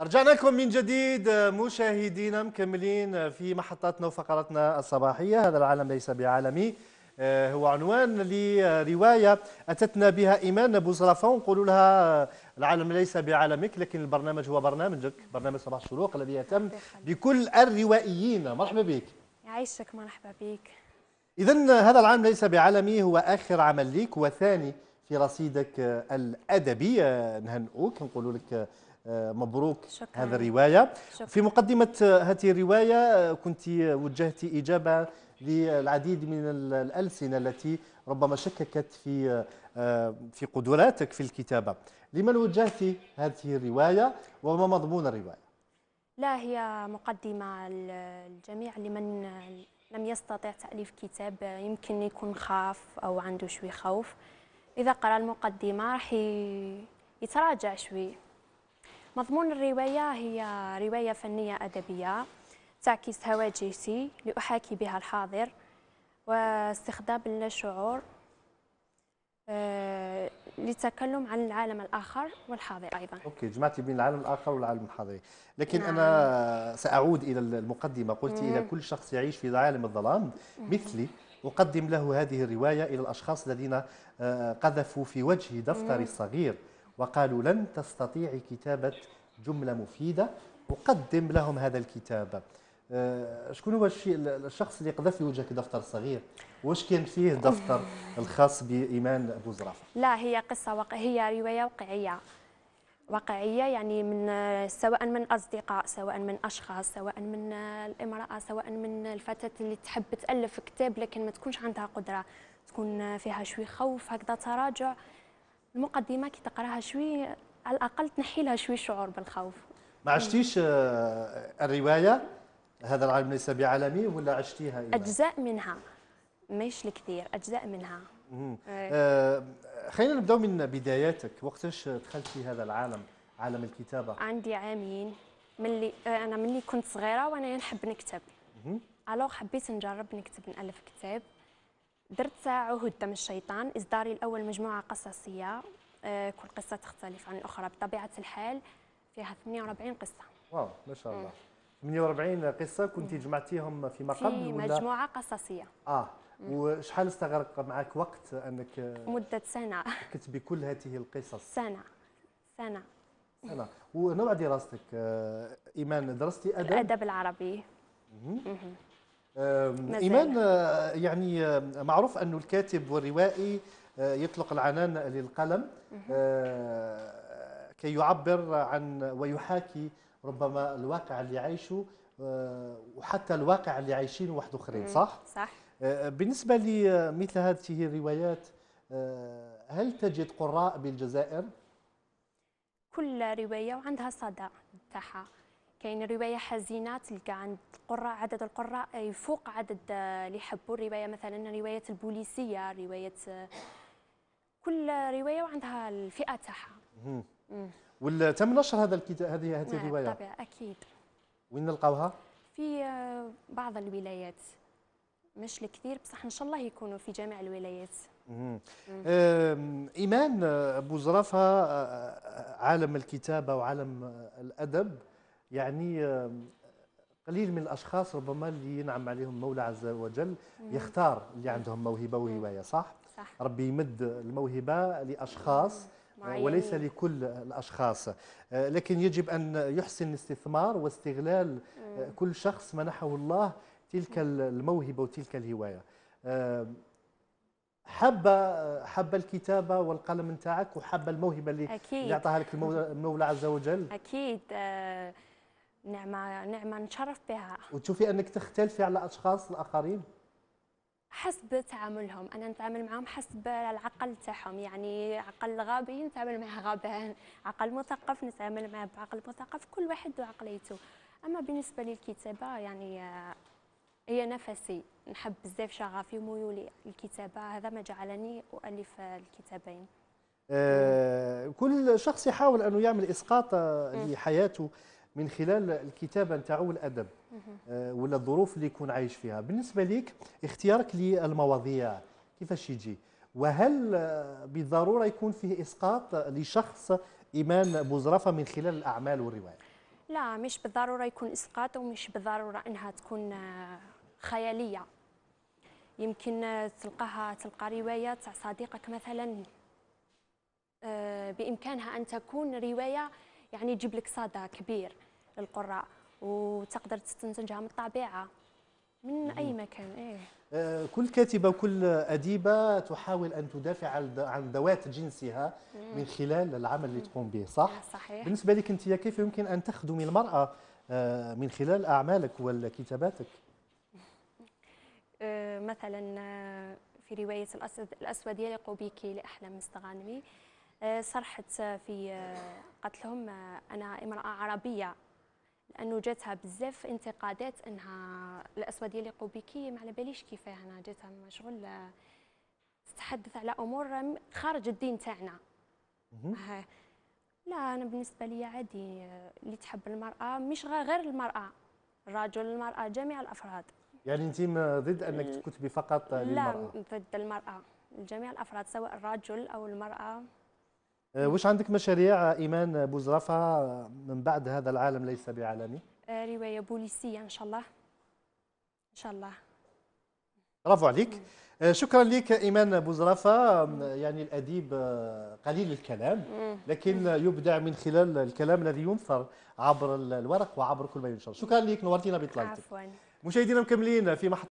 رجعنا لكم من جديد مشاهدينا مكملين في محطاتنا وفقراتنا الصباحية. هذا العالم ليس بعالمي. آه، هو عنوان لرواية أتتنا بها إيمان بوزرافون نقول لها العالم ليس بعالمك لكن البرنامج هو برنامجك. برنامج صباح الشروق الذي يهتم بكل الروائيين. مرحبا بك. يعيشك مرحبا بك. إذا هذا العام ليس بعالمي هو آخر عمل لك وثاني في رصيدك الأدبي. آه، نهنئوك نقول لك آه، مبروك شكرا. هذا الرواية. شكرا. في مقدمة هذه الرواية كنت وجهت إجابة للعديد من الألسنة التي ربما شككت في آه، في قدراتك في الكتابة. لمن وجهت هذه الرواية؟ وما مضمون الرواية؟ لا هي مقدمة للجميع. لمن لم يستطع تأليف كتاب يمكن يكون خاف أو عنده شوي خوف. إذا قرأ المقدمة راح يتراجع شوي. مضمون الرواية هي رواية فنية أدبية تعكس هواجسي لأحاكي بها الحاضر واستخدام اللاشعور آه، للتكلم عن العالم الآخر والحاضر أيضا. أوكي جمعتي بين العالم الآخر والعالم الحاضري لكن نعم. أنا سأعود إلى المقدمة. قلت إلى كل شخص يعيش في عالم الظلام مثلي أقدم له هذه الرواية إلى الأشخاص الذين آه، قذفوا في وجه دفتري الصغير. وقالوا لن تستطيعي كتابة جملة مفيدة. أقدم لهم هذا الكتاب. آه، شكون هو الشيء الشخص اللي قذف في وجهك دفتر صغير؟ واش كان فيه دفتر الخاص بإيمان أبو زرافة؟ لا هي قصة واقع هي رواية واقعية. واقعية يعني من سواء من أصدقاء سواء من أشخاص سواء من الامرأة سواء من الفتاة اللي تحب تألف كتاب لكن ما تكونش عندها قدرة. تكون فيها شوي خوف هكذا تراجع. المقدمة كي تقراها شوي على الأقل تنحي لها شوي شعور بالخوف ما عشتيش آه، الرواية هذا العالم ليس بعالمي ولا عشتيها إيمان؟ أجزاء منها مش الكثير أجزاء منها. إيه. آه، خلينا نبداو من بداياتك وقتاش دخلت في هذا العالم عالم الكتابة عندي عامين ملي أنا ملي كنت صغيرة وأنا نحب نكتب. ألوغ حبيت نجرب نكتب نألف كتاب درت عهد دم الشيطان إصداري الأول مجموعة قصصية آه، كل قصة تختلف عن الأخرى بطبيعة الحال فيها 48 قصة. واو ما شاء الله. 48 قصة كنت جمعتيهم فيما قبل في ولا؟ مجموعة قصصية. آه وشحال استغرق معك وقت أنك مدة سنة. تكتبي كل هذه القصص؟ سنة. سنة. سنة. ونوع دراستك؟ آه، إيمان درستي أدب؟ الأدب العربي. آم، مازال. إيمان آه، يعني معروف انه الكاتب والروائي آه، يطلق العنان للقلم آه، كي يعبر عن ويحاكي ربما الواقع اللي عايشه وحتى الواقع اللي عايشينه واحد أخرين صح؟ صح. بالنسبة لمثل هذه الروايات هل تجد قراء بالجزائر؟ كل رواية وعندها صدى تاعها. كاين رواية حزينة تلقى عند القراء عدد القراء يفوق عدد آه، اللي يحبوا. الرواية مثلا رواية البوليسية رواية آه، كل رواية وعندها الفئة تاعها. ولا تم نشر هذا الكتاب هذه هذه نعم، الروايات بالطبع أكيد. وين نلقاوها؟ في آه، بعض الولايات. مش الكثير بصح إن شاء الله يكونوا في جميع الولايات. مم. زرافة آه، آه، عالم الكتابة وعالم الأدب. يعني قليل من الأشخاص ربما اللي ينعم عليهم مولى عز وجل يختار اللي عندهم موهبة وهواية صح؟ صح. ربي يمد الموهبة لأشخاص آه، معينين. وليس لكل الأشخاص. آه، لكن يجب أن يحسن الاستثمار واستغلال آه، كل شخص منحه الله تلك الموهبة وتلك الهواية. آه، حابة حابة الكتابة والقلم نتاعك وحابة الموهبة اللي أكيد. اللي أعطاها لك المولى عز وجل. أكيد. نعمة نعمة نتشرف بها. وتشوفي أنك تختلفي على أشخاص الآخرين. حسب تعاملهم. أنا نتعامل معهم حسب العقل تاعهم. يعني عقل غبي نتعامل معه غبان عقل مثقف نتعامل معه بعقل مثقف. كل واحد وعقليته أما بالنسبة للكتابة يعني آه، هي نفسي. نحب بزاف شغفي وميولي الكتابة. هذا ما جعلني أؤلف الكتابين. آه، كل شخص يحاول أنه يعمل إسقاط آه، لحياته. من خلال الكتابة نتاعو والأدب آه، ولا الظروف اللي يكون عايش فيها. بالنسبة ليك اختيارك للمواضيع كيفاش يجي؟ وهل آه، بالضرورة يكون فيه إسقاط لشخص إيمان بوزرافة من خلال الأعمال والرواية؟ لا مش بالضرورة يكون إسقاط ومش بالضرورة إنها تكون آه، خيالية. يمكن تلقاها تلقى رواية تاع صديقك مثلا بإمكانها أن تكون رواية يعني تجيب لك صدى كبير. للقراء وتقدر تستنتجها من الطبيعة من أي مكان إيه. آه، كل كاتبة وكل أديبة تحاول أن تدافع عن ذوات جنسها من خلال العمل اللي تقوم به صح؟ صحيح. بالنسبة لك أنت كيف يمكن أن تخدمي المرأة آه، من خلال أعمالك وكتاباتك؟ آه، مثلا آه، في رواية الأسود, الأسود يليق بك لأحلام مستغانمي. آه، صرحت في آه، قتلهم آه، أنا امرأة عربية. لأنه جاتها بزاف انتقادات أنها الأسود يليق بك ما على باليش كيفاه أنا جاتها مشغول تتحدث على أمور م- خارج الدين تاعنا. لا أنا بالنسبة لي عادي اللي تحب المرأة مش غير المرأة. الرجل المرأة جميع الأفراد. يعني أنت م- ضد أنك تكتبي فقط لا للمرأة؟ ضد المرأة. جميع الأفراد سواء الرجل أو المرأة. آه، وش عندك مشاريع إيمان بوزرفة من بعد هذا العالم ليس بعالمي؟ آه، رواية بوليسية إن شاء الله. إن شاء الله. برافو عليك. آه، شكرا لك إيمان بوزرافة. آم، يعني الأديب قليل الكلام لكن يبدع من خلال الكلام الذي ينثر عبر الورق وعبر كل ما ينشر. شكرا لك نورتينا بطلالتك عفوا. مشاهدينا مكملين في محطة